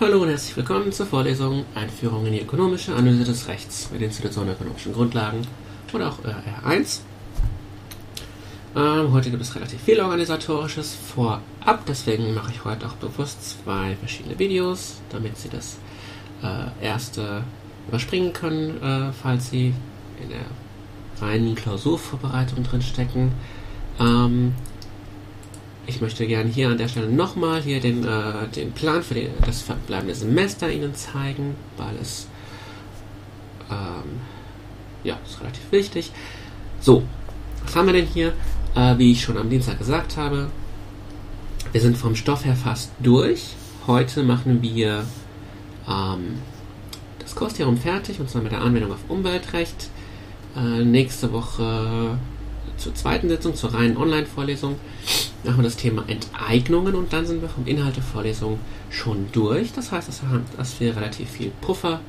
Hallo und herzlich willkommen zur Vorlesung Einführung in die ökonomische Analyse des Rechts mit Institutionen der ökonomischen Grundlagen oder auch äh, R1. Ähm, heute gibt es relativ viel organisatorisches vorab, deswegen mache ich heute auch bewusst zwei verschiedene Videos, damit Sie das äh, erste überspringen können, äh, falls Sie in der reinen Klausurvorbereitung drin stecken. Ähm, ich möchte gerne hier an der Stelle nochmal hier den, äh, den Plan für die, das verbleibende Semester Ihnen zeigen, weil es ähm, ja, ist relativ wichtig. So, was haben wir denn hier? Äh, wie ich schon am Dienstag gesagt habe, wir sind vom Stoff her fast durch. Heute machen wir ähm, das Kurstheorem fertig, und zwar mit der Anwendung auf Umweltrecht. Äh, nächste Woche zur zweiten Sitzung, zur reinen Online-Vorlesung, machen wir das Thema Enteignungen und dann sind wir vom Inhalt der Vorlesung schon durch. Das heißt, dass wir relativ viel Puffer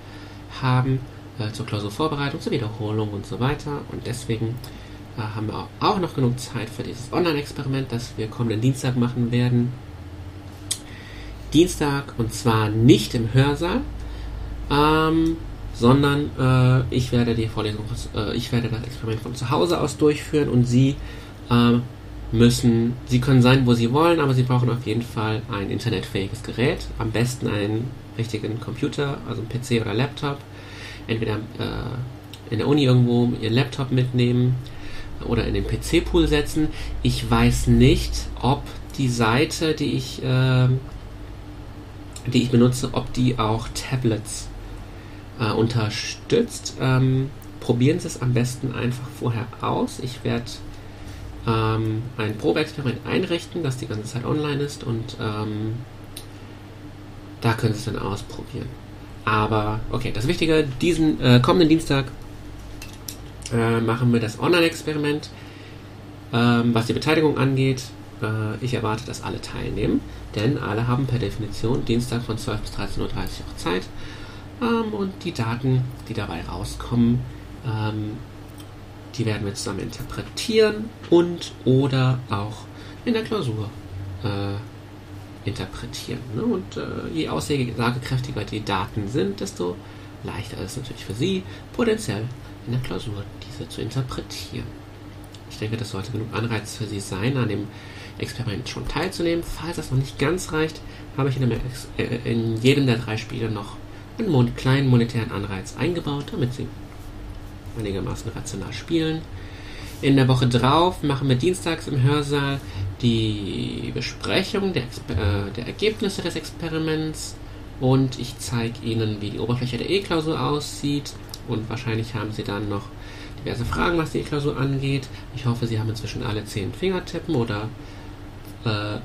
haben äh, zur Klausurvorbereitung, zur Wiederholung und so weiter. Und deswegen äh, haben wir auch noch genug Zeit für dieses Online-Experiment, das wir kommenden Dienstag machen werden. Dienstag und zwar nicht im Hörsaal. Ähm, sondern äh, ich werde die Vorlesung, äh, ich werde das Experiment von zu Hause aus durchführen und Sie äh, müssen, Sie können sein, wo Sie wollen, aber Sie brauchen auf jeden Fall ein internetfähiges Gerät, am besten einen richtigen Computer, also ein PC oder Laptop, entweder äh, in der Uni irgendwo Ihren Laptop mitnehmen oder in den PC-Pool setzen. Ich weiß nicht, ob die Seite, die ich, äh, die ich benutze, ob die auch Tablets äh, unterstützt. Ähm, probieren Sie es am besten einfach vorher aus. Ich werde ähm, ein Probeexperiment einrichten, das die ganze Zeit online ist und ähm, da können Sie es dann ausprobieren. Aber okay, das Wichtige, diesen äh, kommenden Dienstag äh, machen wir das Online-Experiment. Ähm, was die Beteiligung angeht, äh, ich erwarte, dass alle teilnehmen, denn alle haben per Definition Dienstag von 12 bis 13.30 Uhr auch Zeit. Ähm, und die Daten, die dabei rauskommen, ähm, die werden wir zusammen interpretieren und oder auch in der Klausur äh, interpretieren. Ne? Und äh, je aussagekräftiger die Daten sind, desto leichter ist es natürlich für Sie, potenziell in der Klausur diese zu interpretieren. Ich denke, das sollte genug Anreiz für Sie sein, an dem Experiment schon teilzunehmen. Falls das noch nicht ganz reicht, habe ich in, dem, äh, in jedem der drei Spiele noch einen kleinen monetären Anreiz eingebaut, damit sie einigermaßen rational spielen. In der Woche drauf machen wir dienstags im Hörsaal die Besprechung der, äh, der Ergebnisse des Experiments und ich zeige Ihnen, wie die Oberfläche der E-Klausur aussieht und wahrscheinlich haben Sie dann noch diverse Fragen, was die E-Klausur angeht. Ich hoffe, Sie haben inzwischen alle zehn Fingertippen oder äh,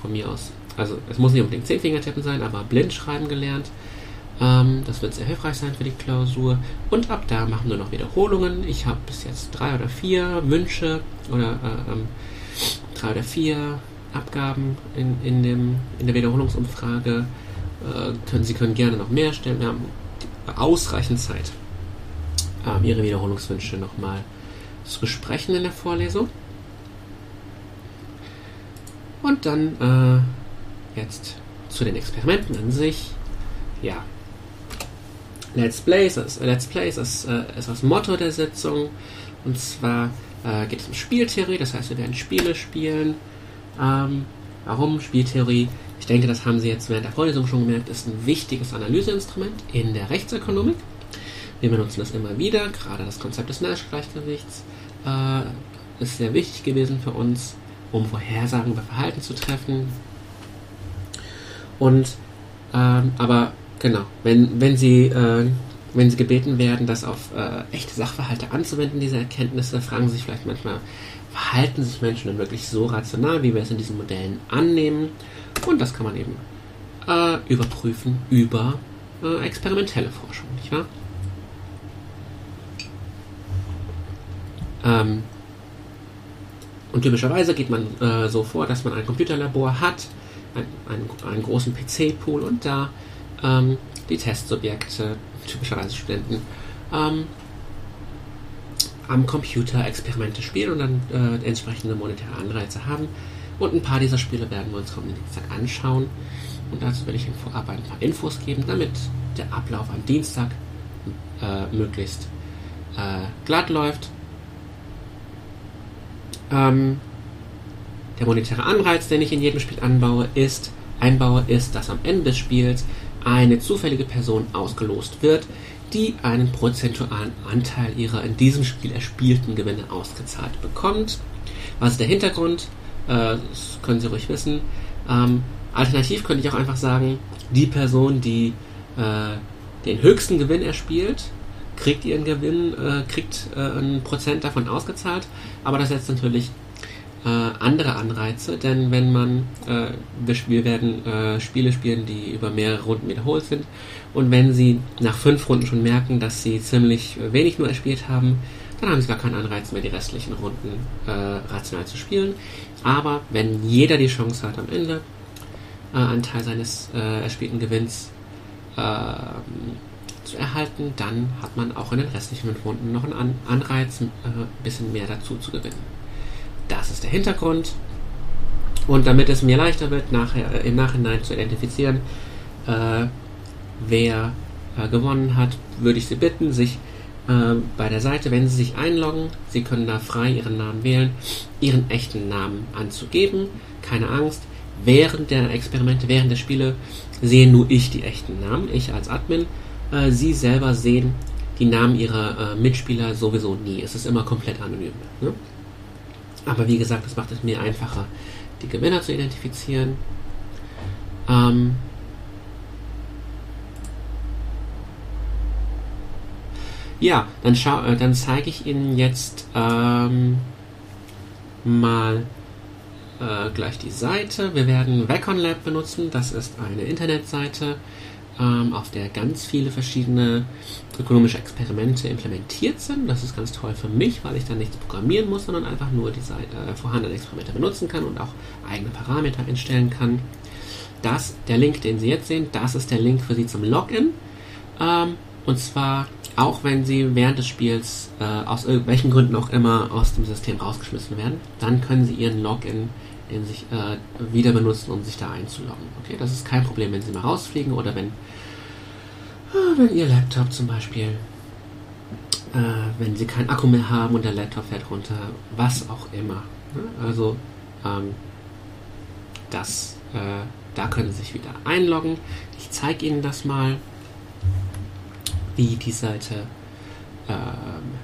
von mir aus, also es muss nicht unbedingt zehn Fingertippen sein, aber blind schreiben gelernt. Ähm, das wird sehr hilfreich sein für die Klausur. Und ab da machen wir noch Wiederholungen. Ich habe bis jetzt drei oder vier Wünsche oder äh, ähm, drei oder vier Abgaben in, in, dem, in der Wiederholungsumfrage. Äh, können, Sie können gerne noch mehr stellen. Wir haben ausreichend Zeit, äh, Ihre Wiederholungswünsche nochmal zu besprechen in der Vorlesung. Und dann äh, jetzt zu den Experimenten an sich. Ja, Let's Play ist Let's Play ist äh, ist das Motto der Sitzung. Und zwar äh, geht es um Spieltheorie, das heißt, wir werden Spiele spielen. Ähm, warum Spieltheorie? Ich denke, das haben Sie jetzt während der Vorlesung schon gemerkt, ist ein wichtiges Analyseinstrument in der Rechtsökonomik. Wir benutzen das immer wieder, gerade das Konzept des Nash-Gleichgewichts äh, ist sehr wichtig gewesen für uns, um Vorhersagen über Verhalten zu treffen. Und ähm, aber Genau. Wenn, wenn Sie äh, wenn Sie gebeten werden, das auf äh, echte Sachverhalte anzuwenden, diese Erkenntnisse, fragen Sie sich vielleicht manchmal, verhalten sich Menschen denn wirklich so rational, wie wir es in diesen Modellen annehmen? Und das kann man eben äh, überprüfen über äh, experimentelle Forschung, nicht wahr? Ähm, und typischerweise geht man äh, so vor, dass man ein Computerlabor hat, ein, ein, einen großen PC-Pool und da ähm, die Testsubjekte, typischerweise Studenten, ähm, am Computer Experimente spielen und dann äh, entsprechende monetäre Anreize haben. Und ein paar dieser Spiele werden wir uns kommenden Dienstag anschauen. Und dazu will ich Ihnen vorab ein paar Infos geben, damit der Ablauf am Dienstag äh, möglichst äh, glatt läuft. Ähm, der monetäre Anreiz, den ich in jedem Spiel anbaue, ist, einbaue, ist, dass am Ende des Spiels eine zufällige Person ausgelost wird, die einen prozentualen Anteil ihrer in diesem Spiel erspielten Gewinne ausgezahlt bekommt. Was ist der Hintergrund? Äh, das können Sie ruhig wissen. Ähm, alternativ könnte ich auch einfach sagen, die Person, die äh, den höchsten Gewinn erspielt, kriegt ihren Gewinn, äh, kriegt äh, ein Prozent davon ausgezahlt. Aber das setzt natürlich äh, andere Anreize, denn wenn man, äh, wir werden äh, Spiele spielen, die über mehrere Runden wiederholt sind, und wenn sie nach fünf Runden schon merken, dass sie ziemlich wenig nur erspielt haben, dann haben sie gar keinen Anreiz mehr, die restlichen Runden äh, rational zu spielen. Aber wenn jeder die Chance hat, am Ende äh, einen Teil seines äh, erspielten Gewinns ähm, zu erhalten, dann hat man auch in den restlichen fünf Runden noch einen Anreiz, ein bisschen mehr dazu zu gewinnen. Das ist der Hintergrund. Und damit es mir leichter wird, nachher, äh, im Nachhinein zu identifizieren, äh, wer äh, gewonnen hat, würde ich Sie bitten, sich äh, bei der Seite, wenn Sie sich einloggen, Sie können da frei Ihren Namen wählen, Ihren echten Namen anzugeben. Keine Angst. Während der Experimente, während der Spiele sehe nur ich die echten Namen, ich als Admin. Äh, Sie selber sehen die Namen Ihrer Mitspieler sowieso nie. Es ist immer komplett anonym. Ne? Aber wie gesagt, das macht es mir einfacher, die Gewinner zu identifizieren. Ähm ja, dann, äh, dann zeige ich Ihnen jetzt ähm, mal äh, gleich die Seite. Wir werden Vacon Lab benutzen. Das ist eine Internetseite, ähm, auf der ganz viele verschiedene ökonomische Experimente implementiert sind. Das ist ganz toll für mich, weil ich dann nichts programmieren muss, sondern einfach nur die äh, vorhandenen Experimente benutzen kann und auch eigene Parameter einstellen kann. Das, der Link, den Sie jetzt sehen, das ist der Link für Sie zum Login. Ähm, und zwar auch wenn Sie während des Spiels äh, aus irgendwelchen Gründen auch immer aus dem System rausgeschmissen werden, dann können Sie Ihren Login den sich äh, wieder benutzen, um sich da einzuloggen. Okay, das ist kein Problem, wenn Sie mal rausfliegen oder wenn Ah, wenn Ihr Laptop zum Beispiel, äh, wenn Sie keinen Akku mehr haben und der Laptop fährt runter, was auch immer. Ne? Also, ähm, das, äh, da können Sie sich wieder einloggen. Ich zeige Ihnen das mal, wie die Seite ähm,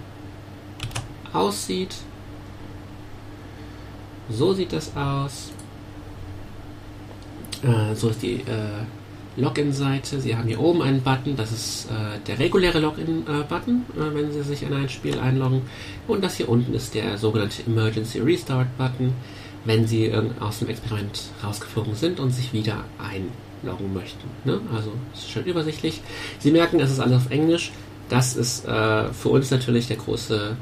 aussieht. So sieht das aus. Äh, so ist die äh, Login-Seite. Sie haben hier oben einen Button, das ist äh, der reguläre Login-Button, äh, wenn Sie sich in ein Spiel einloggen. Und das hier unten ist der sogenannte Emergency Restart-Button, wenn Sie aus dem Experiment rausgeflogen sind und sich wieder einloggen möchten. Ne? Also ist schön übersichtlich. Sie merken, es ist alles auf Englisch. Das ist äh, für uns natürlich der große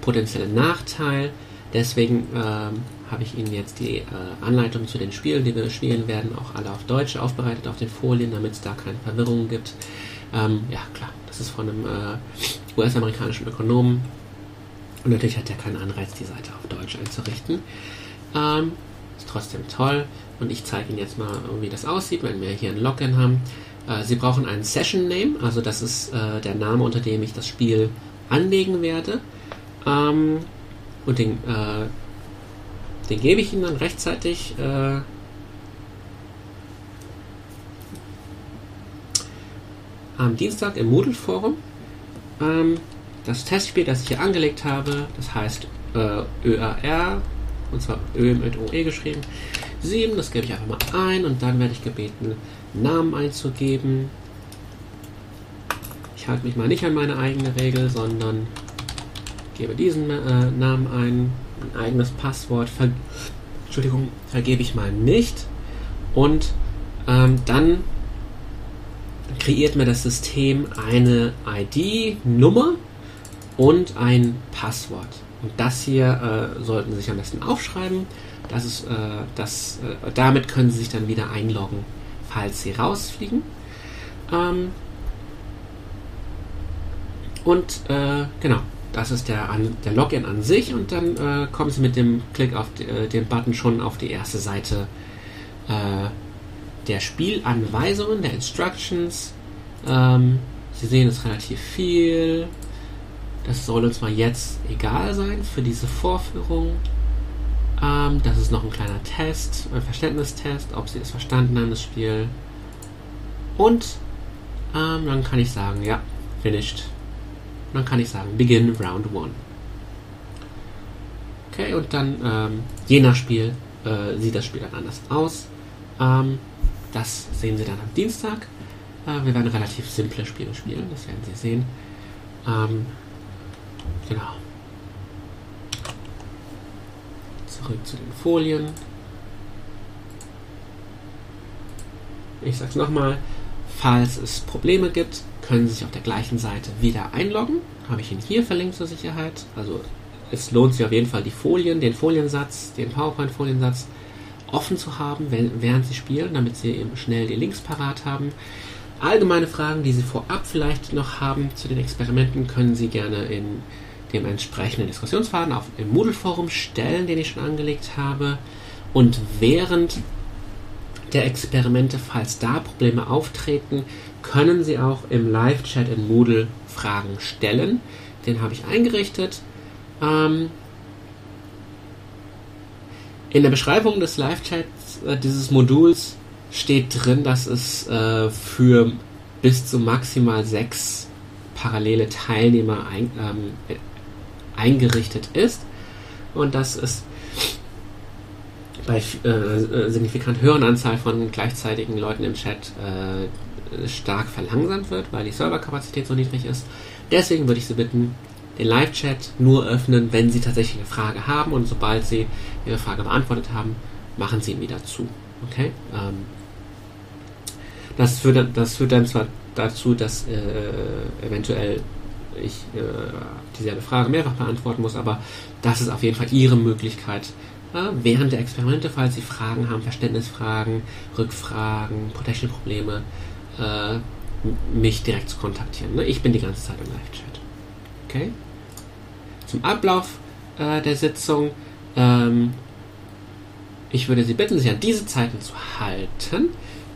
potenzielle Nachteil. Deswegen ähm, habe ich Ihnen jetzt die äh, Anleitung zu den Spielen, die wir spielen werden, auch alle auf Deutsch aufbereitet auf den Folien, damit es da keine Verwirrungen gibt. Ähm, ja, klar, das ist von einem äh, US-amerikanischen Ökonomen. Und natürlich hat er keinen Anreiz, die Seite auf Deutsch einzurichten. Ähm, ist trotzdem toll. Und ich zeige Ihnen jetzt mal, wie das aussieht, wenn wir hier ein Login haben. Äh, Sie brauchen einen Session Name, also das ist äh, der Name, unter dem ich das Spiel anlegen werde. Ähm, und den äh, den gebe ich Ihnen dann rechtzeitig. Äh, am Dienstag im Moodle-Forum. Ähm, das Testspiel, das ich hier angelegt habe, das heißt äh, ÖAR, und zwar Ö mit OE geschrieben. 7, das gebe ich einfach mal ein und dann werde ich gebeten, Namen einzugeben. Ich halte mich mal nicht an meine eigene Regel, sondern gebe diesen äh, Namen ein ein eigenes Passwort, ver Entschuldigung, vergebe ich mal nicht. Und ähm, dann kreiert mir das System eine ID-Nummer und ein Passwort. Und das hier äh, sollten Sie sich am besten aufschreiben. Das ist, äh, das, äh, damit können Sie sich dann wieder einloggen, falls Sie rausfliegen. Ähm, und äh, genau, das ist der, der Login an sich und dann äh, kommen Sie mit dem Klick auf äh, den Button schon auf die erste Seite, äh, der Spielanweisungen, der Instructions. Ähm, Sie sehen es relativ viel. Das soll uns mal jetzt egal sein für diese Vorführung. Ähm, das ist noch ein kleiner Test, ein Verständnistest, ob Sie es verstanden haben, das Spiel. Und ähm, dann kann ich sagen, ja, finished. Dann kann ich sagen, begin round one. Okay, und dann ähm, je nach Spiel äh, sieht das Spiel dann anders aus. Ähm, das sehen Sie dann am Dienstag. Äh, wir werden relativ simple Spiele spielen, das werden Sie sehen. Ähm, genau. Zurück zu den Folien. Ich sage es nochmal, falls es Probleme gibt, können Sie sich auf der gleichen Seite wieder einloggen. Habe ich Ihnen hier verlinkt zur Sicherheit. Also es lohnt sich auf jeden Fall, die Folien, den Foliensatz, den PowerPoint-Foliensatz offen zu haben, während Sie spielen, damit Sie eben schnell die Links parat haben. Allgemeine Fragen, die Sie vorab vielleicht noch haben zu den Experimenten, können Sie gerne in dem entsprechenden Diskussionsfaden auf im Moodle-Forum stellen, den ich schon angelegt habe. Und während der Experimente, falls da Probleme auftreten, können Sie auch im Live-Chat in Moodle Fragen stellen. Den habe ich eingerichtet. Ähm, in der Beschreibung des Live-Chats äh, dieses Moduls steht drin, dass es äh, für bis zu maximal sechs parallele Teilnehmer ein, ähm, eingerichtet ist und dass es bei äh, äh, signifikant höheren Anzahl von gleichzeitigen Leuten im Chat äh, stark verlangsamt wird, weil die Serverkapazität so niedrig ist. Deswegen würde ich Sie bitten, den Live-Chat nur öffnen, wenn Sie tatsächlich eine Frage haben und sobald Sie Ihre Frage beantwortet haben, machen Sie ihn wieder zu. Okay? Ähm, das, führt dann, das führt dann zwar dazu, dass äh, eventuell ich äh, dieselbe Frage mehrfach beantworten muss, aber das ist auf jeden Fall Ihre Möglichkeit, äh, während der Experimente, falls Sie Fragen haben, Verständnisfragen, Rückfragen, Potential-Probleme, äh, mich direkt zu kontaktieren. Ne? Ich bin die ganze Zeit im Live-Chat. Okay? Zum Ablauf äh, der Sitzung. Ähm, ich würde Sie bitten, sich an diese Zeiten zu halten.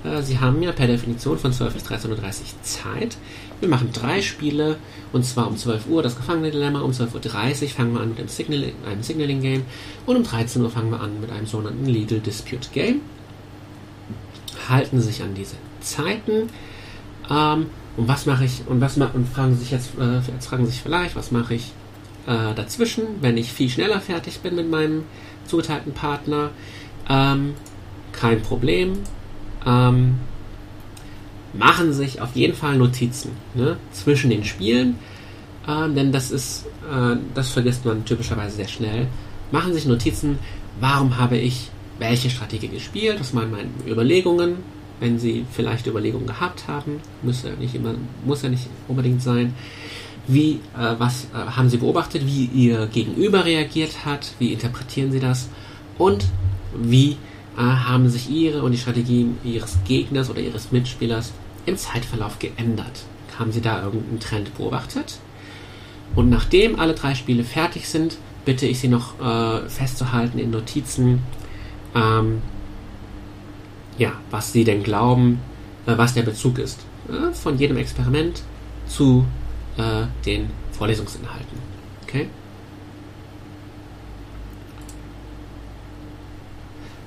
Äh, Sie haben ja per Definition von 12 bis 13.30 Uhr Zeit. Wir machen drei Spiele und zwar um 12 Uhr das Gefangene-Dilemma, um 12.30 Uhr fangen wir an mit einem, Signal einem Signaling-Game und um 13 Uhr fangen wir an mit einem sogenannten Legal Dispute Game. Halten Sie sich an diese Zeiten. Ähm, und was mache ich, und was und fragen sich jetzt, äh, jetzt fragen sich vielleicht, was mache ich äh, dazwischen, wenn ich viel schneller fertig bin mit meinem zugeteilten Partner? Ähm, kein Problem. Ähm, machen sich auf jeden Fall Notizen ne, zwischen den Spielen, äh, denn das ist, äh, das vergisst man typischerweise sehr schnell. Machen sich Notizen, warum habe ich welche Strategie gespielt, was waren meine Überlegungen, wenn Sie vielleicht Überlegungen gehabt haben, muss ja nicht immer, muss ja nicht unbedingt sein. Wie, äh, was äh, haben Sie beobachtet, wie Ihr Gegenüber reagiert hat, wie interpretieren Sie das und wie äh, haben sich Ihre und die Strategien Ihres Gegners oder Ihres Mitspielers im Zeitverlauf geändert? Haben Sie da irgendeinen Trend beobachtet? Und nachdem alle drei Spiele fertig sind, bitte ich Sie noch äh, festzuhalten in Notizen, ähm, ja, was Sie denn glauben, äh, was der Bezug ist äh, von jedem Experiment zu äh, den Vorlesungsinhalten. Okay?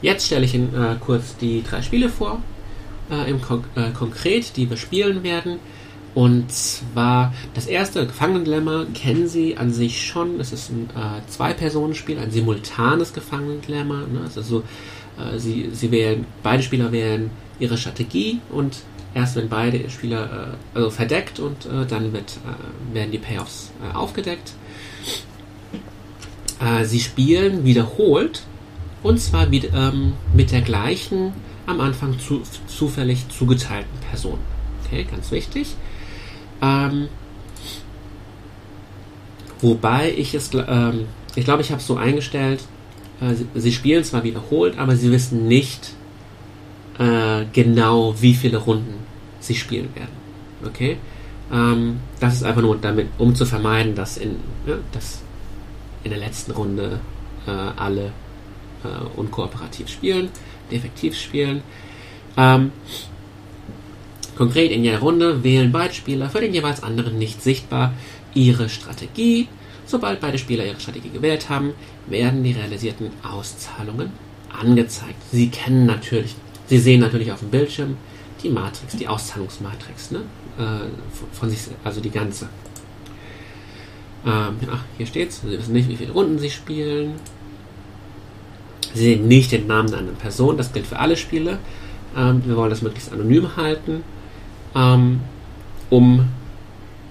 Jetzt stelle ich Ihnen äh, kurz die drei Spiele vor, äh, im Kon äh, konkret, die wir spielen werden. Und zwar das erste Gefangenendilemma kennen Sie an sich schon. Es ist ein äh, Zwei-Personen-Spiel, ein simultanes Gefangenendilemma. Ne? Also äh, Sie, Sie wählen, beide Spieler wählen ihre Strategie und erst wenn beide Spieler äh, also verdeckt und äh, dann wird, äh, werden die Payoffs äh, aufgedeckt. Sie spielen wiederholt und zwar mit, ähm, mit der gleichen am Anfang zu, zufällig zugeteilten Person. Okay, ganz wichtig. Ähm, wobei ich es, ähm, ich glaube, ich habe es so eingestellt, äh, sie, spielen zwar wiederholt, aber sie wissen nicht äh, genau, wie viele Runden sie spielen werden. Okay? Ähm, das ist einfach nur damit, um zu vermeiden, dass in, ja, dass in der letzten Runde äh, alle äh, unkooperativ spielen, defektiv spielen. Ähm, konkret in jeder Runde wählen beide Spieler für den jeweils anderen nicht sichtbar ihre Strategie. Sobald beide Spieler ihre Strategie gewählt haben, werden die realisierten Auszahlungen angezeigt. Sie kennen natürlich, Sie sehen natürlich auf dem Bildschirm die Matrix, die Auszahlungsmatrix, ne? Äh, von sich, also die ganze. Ähm, ach, hier steht's. Sie wissen nicht, wie viele Runden Sie spielen. Sie sehen nicht den Namen einer Person. Das gilt für alle Spiele. Ähm, wir wollen das möglichst anonym halten, ähm, um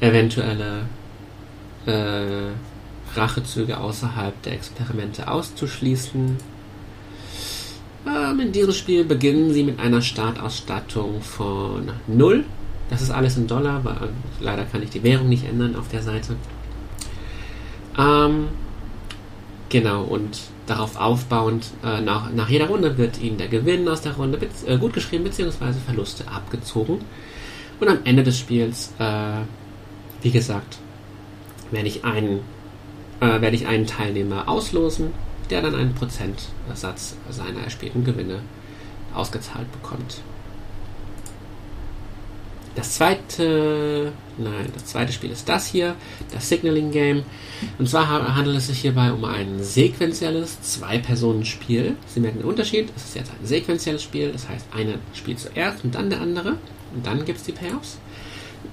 eventuelle äh, Rachezüge außerhalb der Experimente auszuschließen. Ähm, in diesem Spiel beginnen Sie mit einer Startausstattung von 0. Das ist alles in Dollar, weil leider kann ich die Währung nicht ändern auf der Seite. Ähm, genau, und darauf aufbauend, äh, nach, nach jeder Runde wird Ihnen der Gewinn aus der Runde äh, gut geschrieben bzw. Verluste abgezogen. Und am Ende des Spiels, äh, wie gesagt, werde ich einen, äh, werde ich einen Teilnehmer auslosen, der dann einen Prozentsatz seiner erspielten Gewinne ausgezahlt bekommt. Das zweite, nein, das zweite Spiel ist das hier, das Signaling Game. Und zwar handelt es sich hierbei um ein sequenzielles Zwei-Personen-Spiel. Sie merken den Unterschied, es ist jetzt ein sequenzielles Spiel, das heißt, einer spielt zuerst und dann der andere. Und dann gibt es die Payoffs.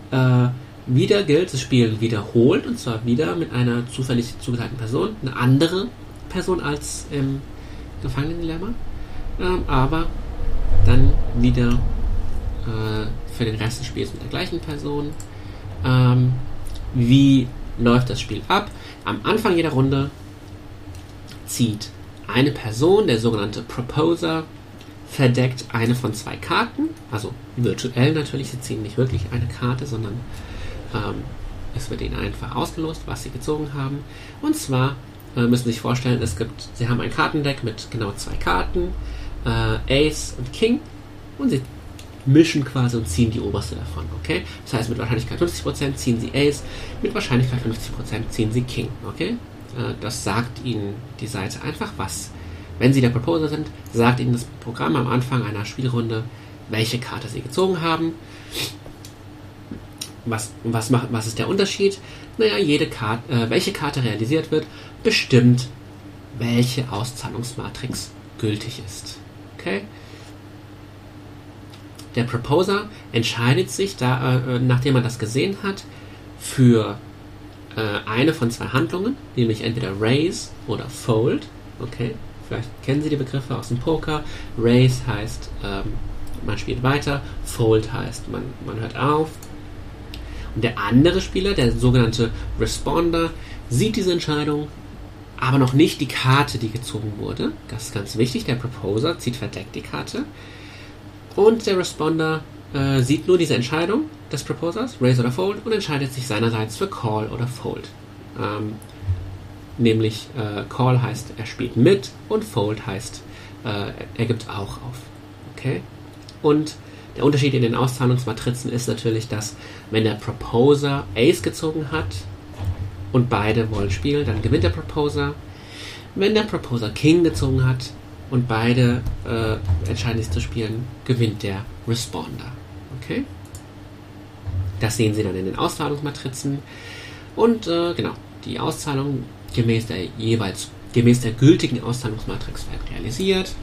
Äh, wieder gilt, das Spiel wiederholt und zwar wieder mit einer zufällig zugeteilten Person, eine andere Person als im Gefangenendilemma, ähm, aber dann wieder äh, für den Rest des Spiels mit der gleichen Person. Ähm, wie läuft das Spiel ab? Am Anfang jeder Runde zieht eine Person, der sogenannte Proposer, verdeckt eine von zwei Karten, also virtuell natürlich, sie ziehen nicht wirklich eine Karte, sondern ähm, es wird ihnen einfach ausgelost, was sie gezogen haben. Und zwar äh, müssen Sie sich vorstellen, es gibt, Sie haben ein Kartendeck mit genau zwei Karten, äh, Ace und King, und Sie mischen quasi und ziehen die oberste davon, okay? Das heißt, mit Wahrscheinlichkeit 50% ziehen sie Ace, mit Wahrscheinlichkeit 50% ziehen sie King, okay? Äh, das sagt ihnen die Seite einfach was. Wenn sie der Proposer sind, sagt ihnen das Programm am Anfang einer Spielrunde, welche Karte sie gezogen haben. Was, was, macht, was ist der Unterschied? Naja, jede Karte, äh, welche Karte realisiert wird, bestimmt, welche Auszahlungsmatrix gültig ist. Okay? Der Proposer entscheidet sich, da, äh, nachdem er das gesehen hat, für äh, eine von zwei Handlungen, nämlich entweder Raise oder Fold. Okay, vielleicht kennen Sie die Begriffe aus dem Poker. Raise heißt, ähm, man spielt weiter, Fold heißt, man, man hört auf. Und der andere Spieler, der sogenannte Responder, sieht diese Entscheidung, aber noch nicht die Karte, die gezogen wurde. Das ist ganz wichtig. Der Proposer zieht verdeckt die Karte. Und der Responder äh, sieht nur diese Entscheidung des Proposers, Raise oder Fold, und entscheidet sich seinerseits für Call oder Fold. Ähm, nämlich äh, Call heißt, er spielt mit und Fold heißt, äh, er gibt auch auf. Okay? Und der Unterschied in den Auszahlungsmatrizen ist natürlich, dass wenn der Proposer Ace gezogen hat und beide wollen spielen, dann gewinnt der Proposer. Wenn der Proposer King gezogen hat und beide äh, entscheiden sich zu spielen, gewinnt der Responder. Okay? Das sehen Sie dann in den Auszahlungsmatrizen. Und äh, genau, die Auszahlung gemäß der jeweils gemäß der gültigen Auszahlungsmatrix wird realisiert.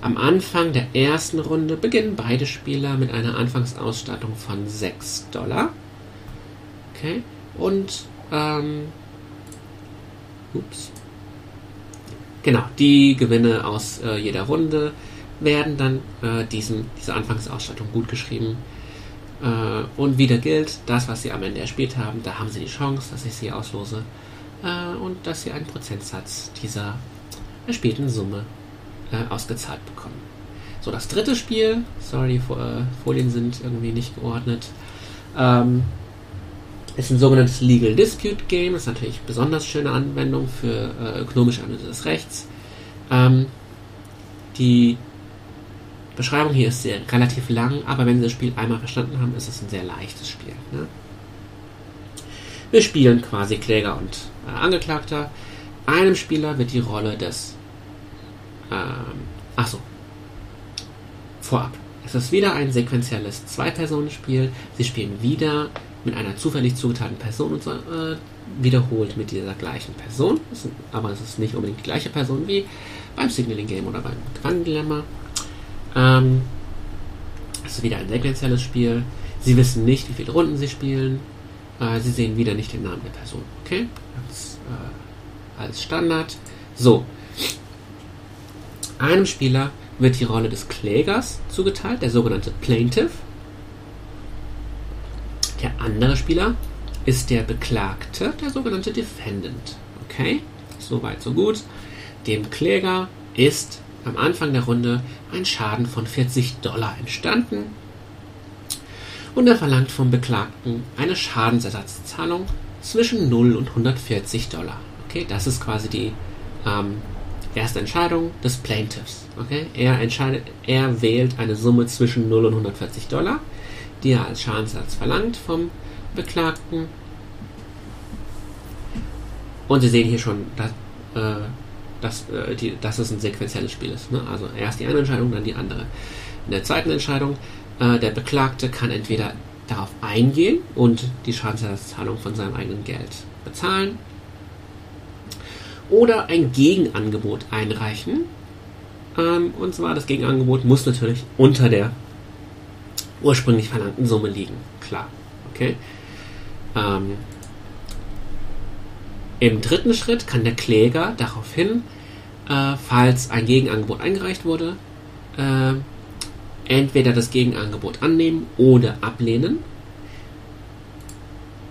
Am Anfang der ersten Runde beginnen beide Spieler mit einer Anfangsausstattung von 6 Dollar. Okay. Und ähm, ups, Genau, die Gewinne aus äh, jeder Runde werden dann äh, diesen, diese Anfangsausstattung gut geschrieben. Äh, und wieder gilt, das, was Sie am Ende erspielt haben, da haben Sie die Chance, dass ich Sie auslose äh, und dass Sie einen Prozentsatz dieser erspielten Summe äh, ausgezahlt bekommen. So, das dritte Spiel, sorry, die äh, Folien sind irgendwie nicht geordnet. Ähm, ist ein sogenanntes Legal Dispute Game. Das ist natürlich eine besonders schöne Anwendung für äh, ökonomische Analyse des Rechts. Ähm, die Beschreibung hier ist sehr relativ lang, aber wenn Sie das Spiel einmal verstanden haben, ist es ein sehr leichtes Spiel. Ne? Wir spielen quasi Kläger und äh, Angeklagter. Einem Spieler wird die Rolle des ähm, achso. vorab. Es ist wieder ein sequenzielles Zwei-Personen-Spiel. Sie spielen wieder mit einer zufällig zugeteilten Person und so, äh, wiederholt mit dieser gleichen Person. aber es ist nicht unbedingt die gleiche Person wie beim Signaling Game oder beim Quantendilemma. Ähm, es ist wieder ein sequenzielles Spiel. Sie wissen nicht, wie viele Runden sie spielen. Äh, sie sehen wieder nicht den Namen der Person. Okay? Als, äh, als Standard. So. Einem Spieler wird die Rolle des Klägers zugeteilt, der sogenannte Plaintiff. Der andere Spieler ist der Beklagte, der sogenannte Defendant. Okay? Soweit, so gut. Dem Kläger ist am Anfang der Runde ein Schaden von 40 Dollar entstanden und er verlangt vom Beklagten eine Schadensersatzzahlung zwischen 0 und 140 Dollar. Okay, das ist quasi die ähm, erste Entscheidung des Plaintiffs. Okay, er, entscheidet, er wählt eine Summe zwischen 0 und 140 Dollar, die er als Schadensersatz verlangt vom Beklagten. Und Sie sehen hier schon, dass, äh, dass, äh, die, dass es ein sequenzielles Spiel ist. Ne? Also erst die eine Entscheidung, dann die andere. In der zweiten Entscheidung, äh, der Beklagte kann entweder darauf eingehen und die Schadensersatzzahlung von seinem eigenen Geld bezahlen oder ein Gegenangebot einreichen. Ähm, und zwar das Gegenangebot muss natürlich unter der ursprünglich verlangten Summe liegen. Klar. Okay. Ähm, Im dritten Schritt kann der Kläger daraufhin, äh, falls ein Gegenangebot eingereicht wurde, äh, entweder das Gegenangebot annehmen oder ablehnen.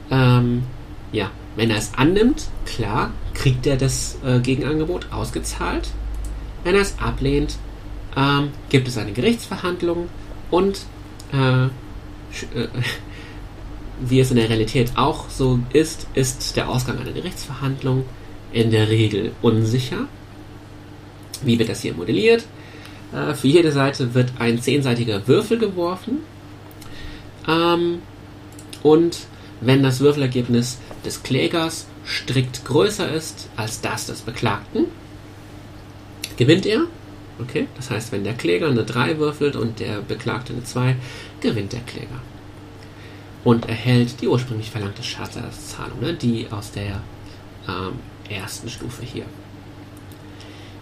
Ähm, ja, wenn er es annimmt, klar, kriegt er das äh, Gegenangebot ausgezahlt. Wenn er es ablehnt, ähm, gibt es eine Gerichtsverhandlung und äh, äh, wie es in der Realität auch so ist, ist der Ausgang einer Gerichtsverhandlung in der Regel unsicher. Wie wird das hier modelliert? Äh, für jede Seite wird ein zehnseitiger Würfel geworfen. Ähm, und wenn das Würfelergebnis des Klägers strikt größer ist als das des Beklagten, gewinnt er. Okay, das heißt, wenn der Kläger eine 3 würfelt und der Beklagte eine 2, gewinnt der Kläger und erhält die ursprünglich verlangte Schadensersatzzahlung, ne, die aus der ähm, ersten Stufe hier.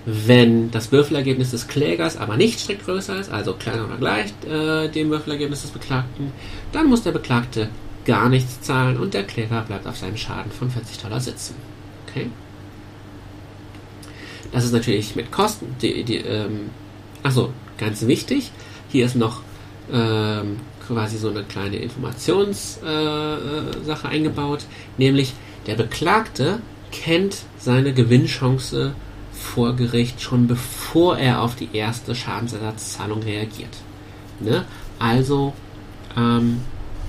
Wenn das Würfelergebnis des Klägers aber nicht strikt größer ist, also kleiner oder gleich äh, dem Würfelergebnis des Beklagten, dann muss der Beklagte gar nichts zahlen und der Kläger bleibt auf seinem Schaden von 40 Dollar sitzen. Okay? Das ist natürlich mit Kosten. Die, die, ähm, achso, ganz wichtig. Hier ist noch ähm, quasi so eine kleine Informationssache äh, eingebaut, nämlich der Beklagte kennt seine Gewinnchance vor Gericht schon bevor er auf die erste Schadensersatzzahlung reagiert. Ne? Also, ähm,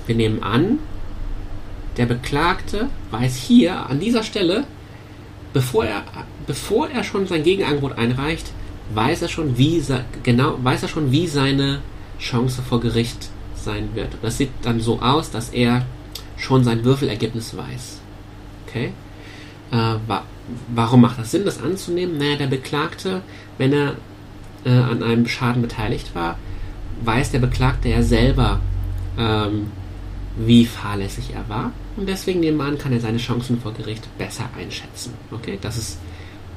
wir nehmen an, der Beklagte weiß hier an dieser Stelle, bevor er, bevor er schon sein Gegenangebot einreicht, weiß er schon, wie genau, weiß er schon, wie seine Chance vor Gericht sein wird. das sieht dann so aus, dass er schon sein Würfelergebnis weiß. Okay? Äh, wa warum macht das Sinn, das anzunehmen? Naja, der Beklagte, wenn er äh, an einem Schaden beteiligt war, weiß der Beklagte ja selber, ähm, wie fahrlässig er war. Und deswegen nehmen wir an, kann er seine Chancen vor Gericht besser einschätzen. Okay, das ist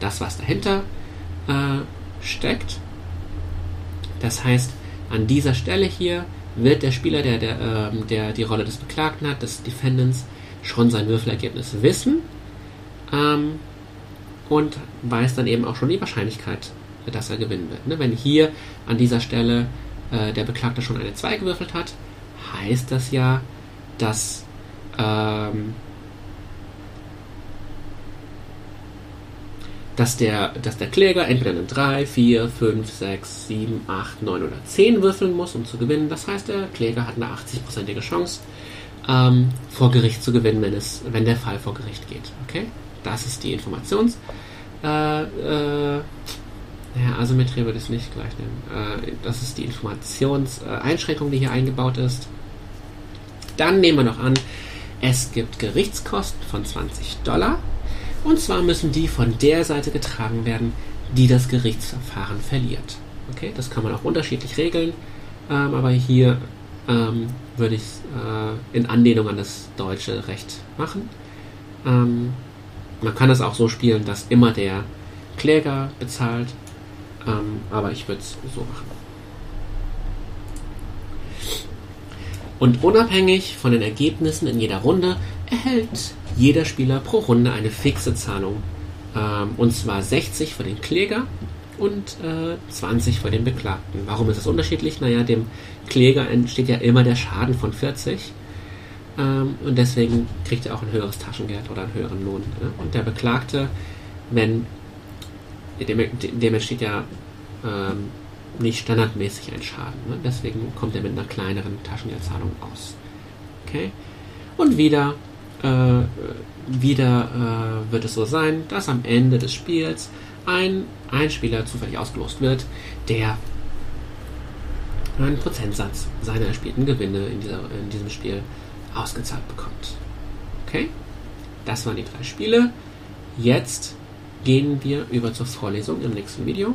das, was dahinter äh, steckt. Das heißt, an dieser Stelle hier wird der Spieler, der, der, ähm, der die Rolle des Beklagten hat, des Defendants, schon sein Würfelergebnis wissen ähm, und weiß dann eben auch schon die Wahrscheinlichkeit, dass er gewinnen wird. Ne? Wenn hier an dieser Stelle äh, der Beklagte schon eine 2 gewürfelt hat, heißt das ja, dass ähm, dass der, dass der Kläger entweder eine 3, 4, 5, 6, 7, 8, 9 oder 10 würfeln muss, um zu gewinnen. Das heißt, der Kläger hat eine 80-prozentige Chance, ähm, vor Gericht zu gewinnen, wenn, es, wenn der Fall vor Gericht geht. Okay? Das ist die Informations... Äh, äh, ja, Asymmetrie würde ich nicht gleich nehmen. Äh, das ist die Informationseinschränkung, die hier eingebaut ist. Dann nehmen wir noch an, es gibt Gerichtskosten von 20 Dollar und zwar müssen die von der Seite getragen werden, die das Gerichtsverfahren verliert. Okay, das kann man auch unterschiedlich regeln. ähm, aber hier ähm, würde ich es äh, in Anlehnung an das deutsche Recht machen. Ähm, man kann es auch so spielen, dass immer der Kläger bezahlt, ähm, aber ich würde es so machen. Und unabhängig von den Ergebnissen in jeder Runde erhält jeder Spieler pro Runde eine fixe Zahlung. Ähm, und zwar 60 für den Kläger und äh, 20 für den Beklagten. Warum ist das unterschiedlich? Naja, dem Kläger entsteht ja immer der Schaden von 40. Ähm, und deswegen kriegt er auch ein höheres Taschengeld oder einen höheren Lohn. Ne? Und der Beklagte, wenn dem, dem entsteht ja ähm, nicht standardmäßig ein Schaden. Ne? Deswegen kommt er mit einer kleineren Taschengeldzahlung aus. Okay? Und wieder, äh, wieder äh, wird es so sein, dass am Ende des Spiels ein, ein Spieler zufällig ausgelost wird, der einen Prozentsatz seiner erspielten Gewinne in, dieser, in diesem Spiel ausgezahlt bekommt. Okay? Das waren die drei Spiele. Jetzt gehen wir über zur Vorlesung im nächsten Video.